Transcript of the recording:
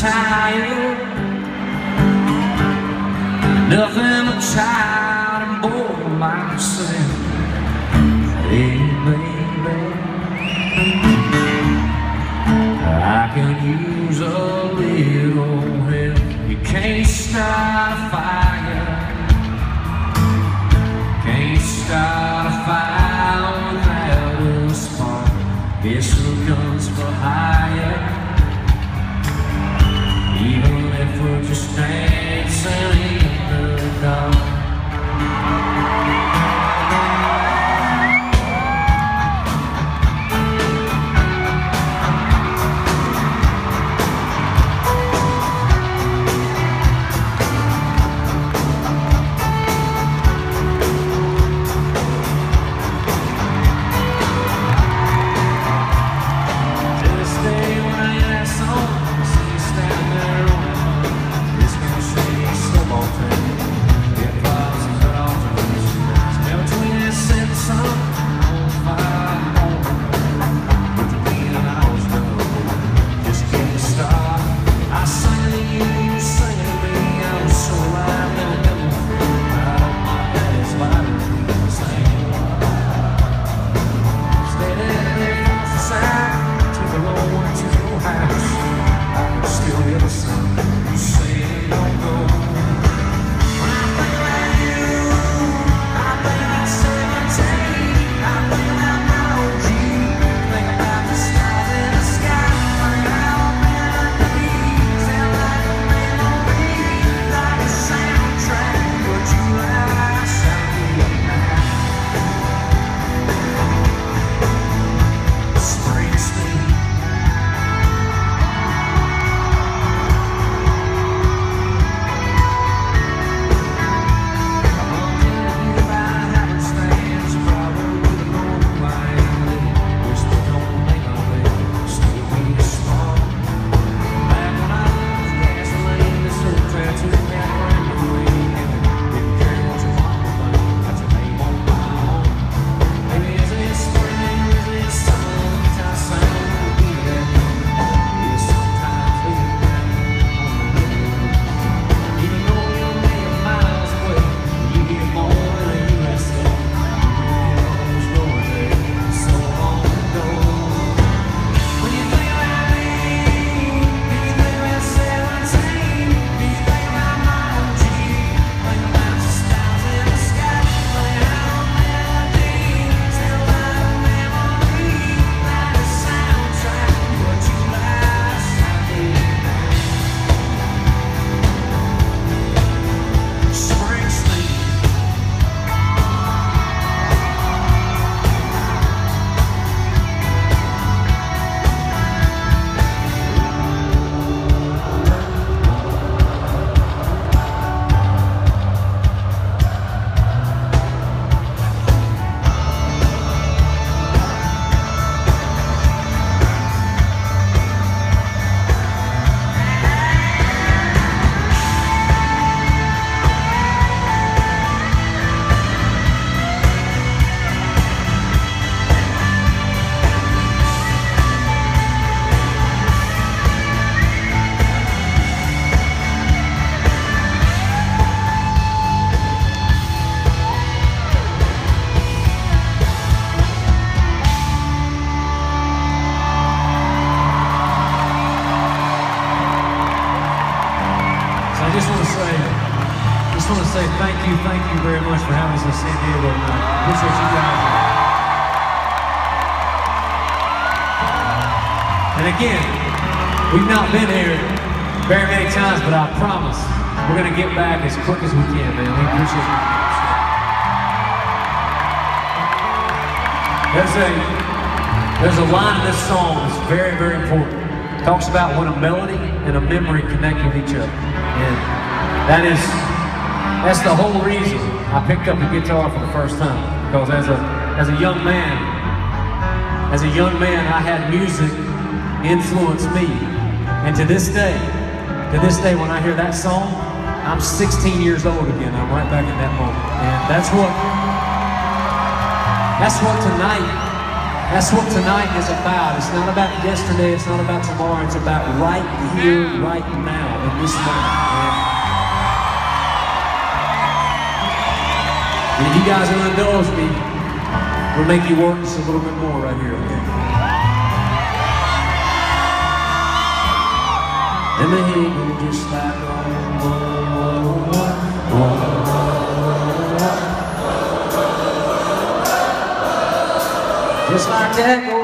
tired Nothing but child and boy might say just dancing say thank you, thank you very much for having us in San Diego tonight. Appreciate you guys. And again, we've not been here very many times, but I promise we're gonna get back as quick as we can, man. We appreciate you. There's a there's a line in this song that's very, very important. It talks about when a melody and a memory connect with each other. And that is that's the whole reason I picked up the guitar for the first time. Because as a as a young man, as a young man, I had music influence me. And to this day, to this day when I hear that song, I'm 16 years old again. I'm right back in that moment. And that's what that's what tonight That's what tonight is about. It's not about yesterday, it's not about tomorrow, it's about right here, right now, in this moment. And if you guys will indulge me, we'll make you work just a little bit more right here, okay? And the hanging just like oh, oh, oh, oh. Just like that